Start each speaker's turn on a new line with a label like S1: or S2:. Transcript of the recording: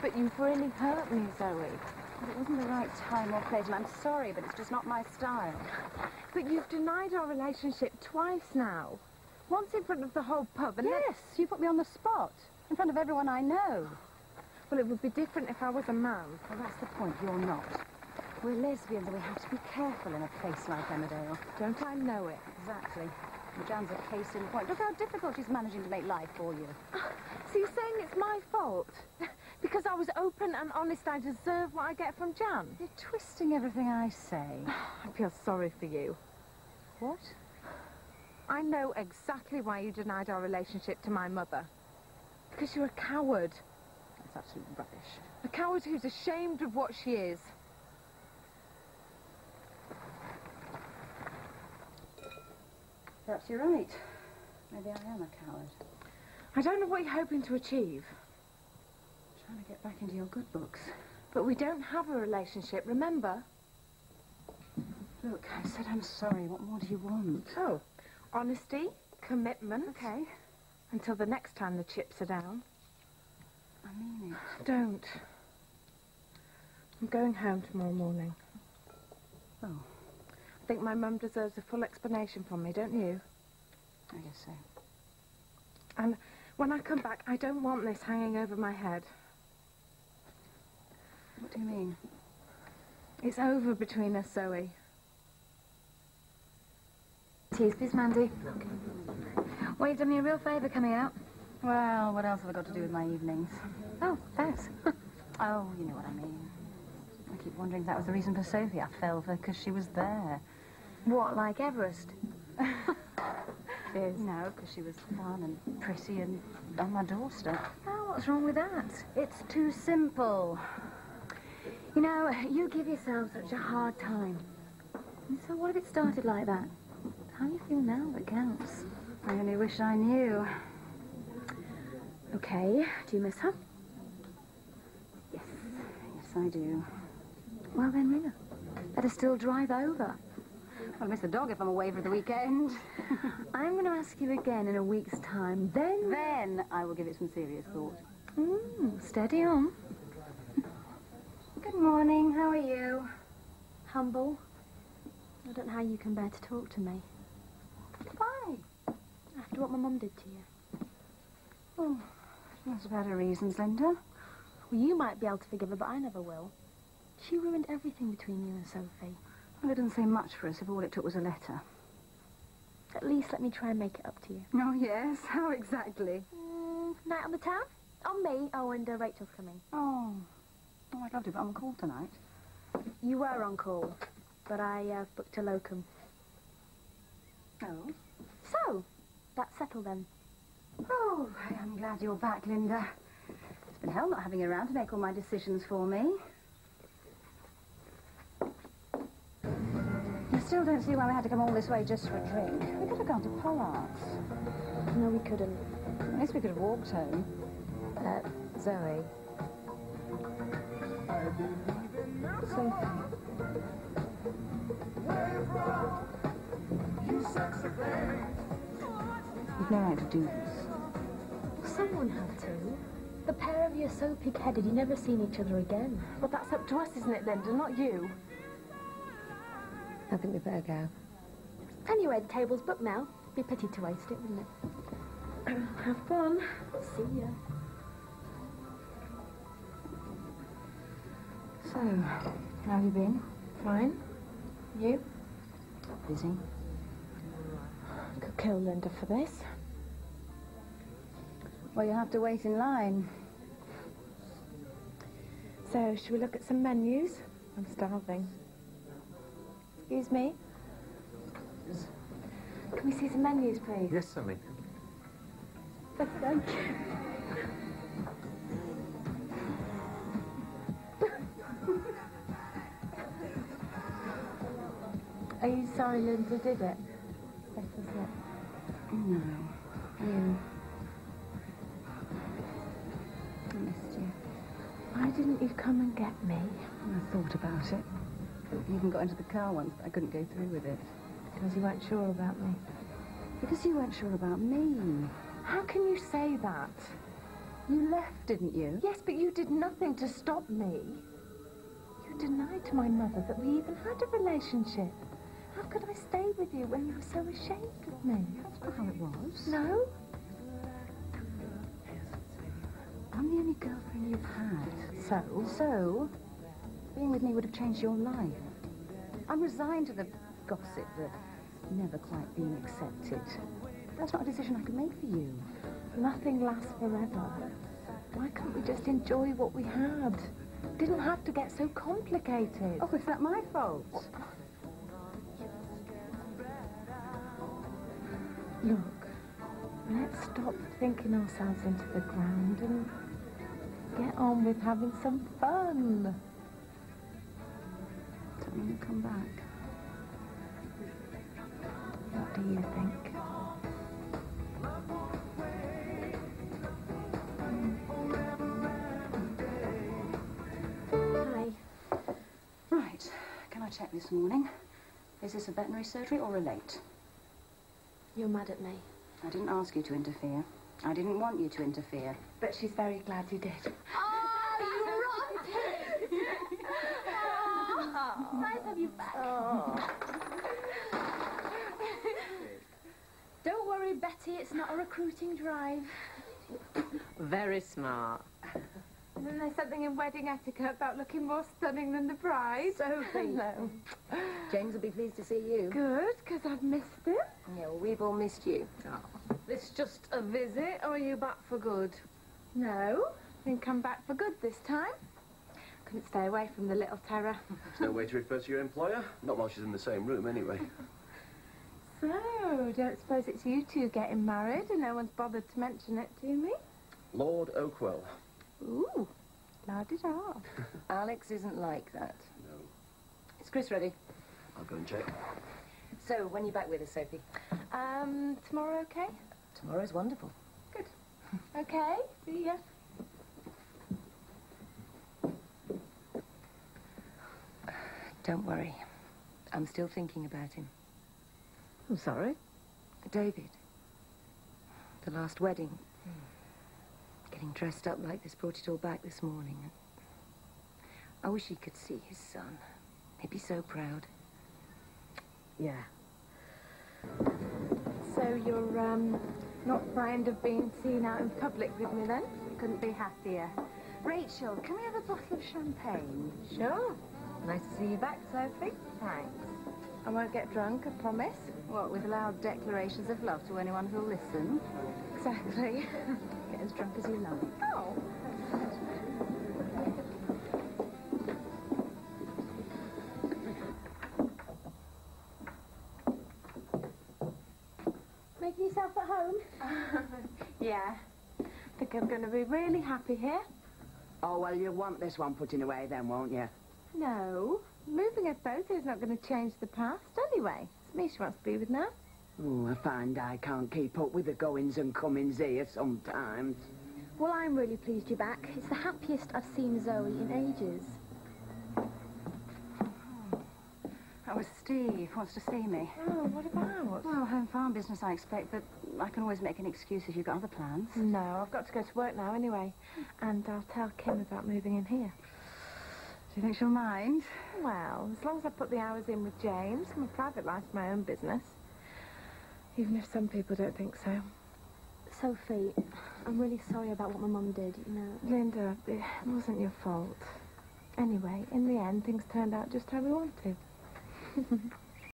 S1: But you've really hurt me, Zoe.
S2: It wasn't the right time or place, and I'm sorry, but it's just not my style.
S1: But you've denied our relationship twice now. Once in front of the whole pub, and.
S2: Yes, you put me on the spot, in front of everyone I know.
S1: Well, it would be different if I was a man.
S2: Well, that's the point. You're not. We're lesbians, and we have to be careful in a place like Emmerdale.
S1: Don't I know it?
S2: Exactly. And Jan's a case in point. Look how difficult she's managing to make life for you.
S1: Ah, so you're saying it's my fault? Because I was open and honest, I deserve what I get from Jan?
S2: You're twisting everything I say.
S1: I feel sorry for you.
S2: What?
S1: I know exactly why you denied our relationship to my mother. Because you're a coward.
S2: That's absolute rubbish.
S1: A coward who's ashamed of what she is.
S2: Perhaps you're right. Maybe I am a coward.
S1: I don't know what you're hoping to achieve.
S2: Trying to get back into your good books.
S1: But we don't have a relationship, remember?
S2: Look, I said I'm sorry. What more do you want?
S1: Oh, honesty, commitment.
S2: Okay.
S1: Until the next time the chips are down.
S2: I mean it.
S1: Don't. I'm going home tomorrow morning.
S2: Oh,
S1: I think my mum deserves a full explanation from me, don't you?
S2: I guess so.
S1: And when I come back, I don't want this hanging over my head.
S2: What do you mean?
S1: It's over between us, Zoe.
S3: Teas, please, Mandy. Well, you've done me a real favour coming out.
S2: Well, what else have I got to do with my evenings?
S3: Oh, thanks.
S2: Oh, you know what I mean. I keep wondering if that was the reason for Sophie. I fell for because she was there.
S3: what, like Everest?
S2: No, because she was fun and pretty and on my doorstep.
S3: Oh, what's wrong with that?
S2: It's too simple.
S3: You know, you give yourself such a hard time. And so what if it started like that? How do you feel now that counts.
S2: I only wish I knew.
S3: Okay, do you miss her?
S2: Yes, yes, I do.
S3: Well, then her. Better still drive over.
S2: I'll miss the dog if I'm away for the weekend.
S3: I'm going to ask you again in a week's time. Then...
S2: then I will give it some serious thought.
S3: Mm, steady on.
S2: Good morning. How are you?
S3: Humble. I don't know how you can bear to talk to me.
S2: Why?
S3: After what my mum did to you.
S2: Oh, that's about her reasons, Linda.
S3: Well, you might be able to forgive her, but I never will. She ruined everything between you and Sophie.
S2: Well, it didn't say much for us if all it took was a letter.
S3: At least let me try and make it up to you.
S2: Oh, yes? How exactly?
S3: Mm, night on the town? On me. Oh, and uh, Rachel's coming.
S2: Oh. Oh, I'd love to, but I'm on call tonight.
S3: You were on call, but I uh, booked a locum.
S2: Oh?
S3: So, that's settled then.
S2: Oh, I am glad you're back, Linda. It's been hell not having you around to make all my decisions for me. I still don't see why we had to come all this way just for a drink. We could have gone to Pollard's.
S3: No, we couldn't.
S2: At least we could have walked home.
S3: Uh, Zoe.
S2: Sophie. You've no right to do this.
S3: Someone had to. The pair of you are so pig-headed, you've never seen each other again.
S1: Well, that's up to us, isn't it, Linda? Not you.
S3: I think we better go. Anyway, the table's booked now. Be a pity to waste it, wouldn't it?
S1: Have fun.
S3: See ya.
S2: So, how have you been?
S1: Fine. You?
S2: Busy.
S1: Could kill Linda for this.
S2: Well, you'll have to wait in line.
S1: So, should we look at some menus? I'm starving. Excuse me? Can we see some menus, please?
S4: Yes, Sammy.
S1: Thank you. Are you sorry Linda did it? Yes, isn't it?
S2: No. You. I missed you.
S1: Why didn't you come and get me?
S2: I thought about it. I even got into the car once, but I couldn't go through with it.
S1: Because you weren't sure about me.
S2: Because you weren't sure about me.
S1: How can you say that?
S2: You left, didn't you?
S1: Yes, but you did nothing to stop me. You denied to my mother that we even had a relationship. How could I stay with you when you were so ashamed of me?
S2: That's not how it was.
S1: No?
S2: I'm the only girlfriend you've had.
S1: So?
S2: So, being with me would have changed your life. I'm resigned to the gossip that never quite been accepted. That's not a decision I can make for you.
S1: Nothing lasts forever. Why can't we just enjoy what we had? Didn't have to get so complicated.
S2: Oh, is that my fault?
S1: Look, let's stop thinking ourselves into the ground and get on with having some fun.
S2: To come back.
S1: What do you think?
S3: Hi.
S2: Right. Can I check this morning? Is this a veterinary surgery or a late?
S3: You're mad at me.
S2: I didn't ask you to interfere. I didn't want you to interfere.
S1: But she's very glad you did.
S3: Oh, you rocked it! Nice to have you back. Oh. Don't worry, Betty, it's not a recruiting drive.
S4: Very smart.
S1: Isn't there something in wedding etiquette about looking more stunning than the bride?
S4: Sophie.
S1: Hello.
S4: James will be pleased to see you.
S1: Good, because I've missed him.
S4: Yeah, well, we've all missed you. Oh. This just a visit, or are you back for good?
S1: No, didn't come back for good this time. Couldn't stay away from the little terror.
S5: There's no way to refer to your employer. Not while she's in the same room, anyway.
S1: So, don't suppose it's you two getting married and no one's bothered to mention it to me?
S5: Lord Oakwell.
S1: Ooh, la-di-da.
S4: Alex isn't like that.
S5: No.
S4: Is Chris ready?
S5: I'll go and check.
S4: So, when are you back with us, Sophie?
S1: Um, tomorrow okay?
S4: Tomorrow's wonderful. Good.
S1: okay, see ya.
S4: Don't worry. I'm still thinking about him.
S1: I'm sorry.
S4: David. The last wedding. Getting dressed up like this brought it all back this morning. I wish he could see his son. He'd be so proud.
S1: Yeah. So you're, um, not frightened of being seen out in public with me then?
S2: Couldn't be happier. Rachel, can we have a bottle of champagne?
S1: Sure. Nice to see you back, Sophie.
S2: Thanks.
S1: I won't get drunk, I promise.
S2: What, with loud declarations of love to anyone who'll listen?
S1: Exactly.
S2: Get as drunk as you like.
S1: Oh.
S3: Making yourself at home?
S1: Yeah. Think I'm going to be really happy here.
S6: Oh, well, you'll want this one putting away then, won't you?
S1: No. Moving us both is not going to change the past anyway. It's me she wants to be with now.
S6: Oh, I find I can't keep up with the goings and comings here sometimes.
S3: Well, I'm really pleased you're back. It's the happiest I've seen Zoe in ages.
S2: Oh, that was Steve. Wants to see me.
S1: Oh, what about?
S2: Well, home farm business, I expect, but I can always make an excuse if you've got other plans.
S1: No, I've got to go to work now anyway. And I'll tell Kim about moving in here.
S2: Do you think she'll mind?
S1: Well, as long as I put the hours in with James, my private life's my own business. Even if some people don't think so.
S3: Sophie, I'm really sorry about what my mum did, you know.
S1: Linda, it wasn't your fault. Anyway, in the end, things turned out just how we wanted.